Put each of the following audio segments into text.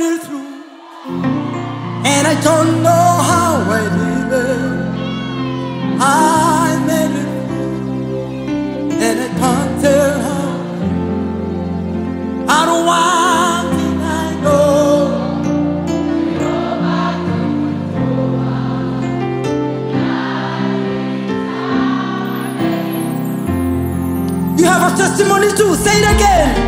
it through. And I don't know how I did it. I made it through. And I can't tell how. I don't want it, I know You have a testimony too, say it again.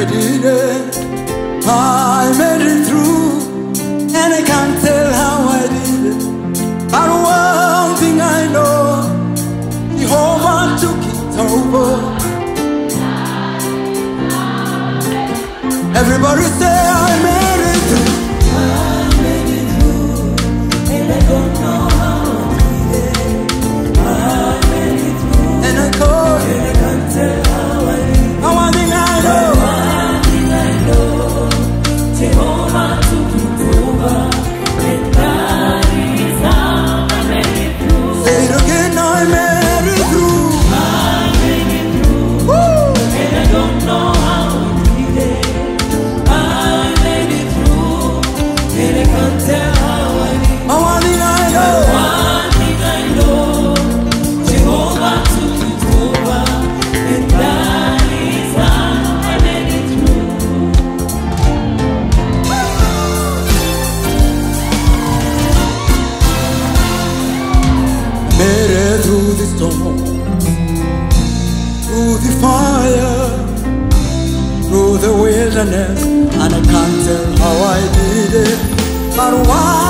I did it, I made it through, and I can't tell how I did it. But one thing I know, Jehovah took it over. Everybody say. bitterness and I can't tell how I did it. But why?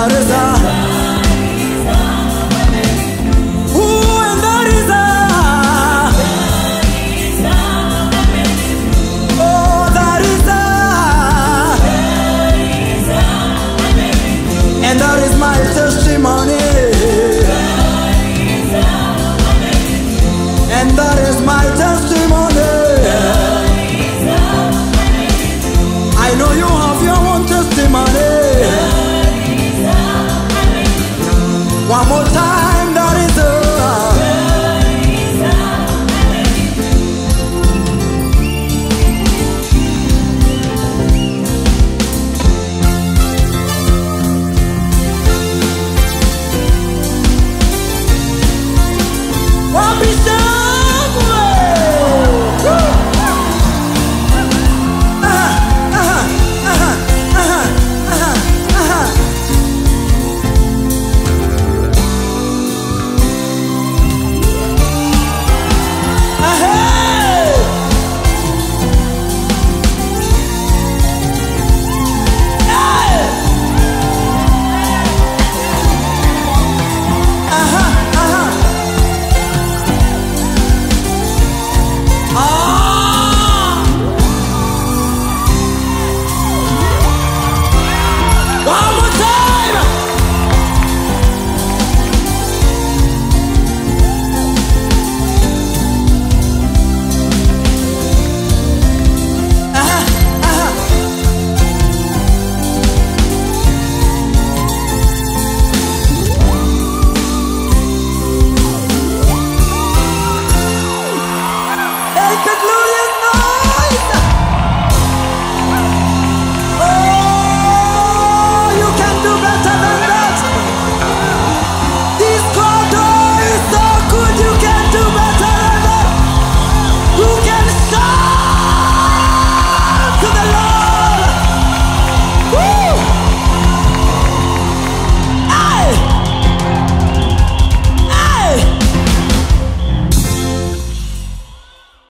And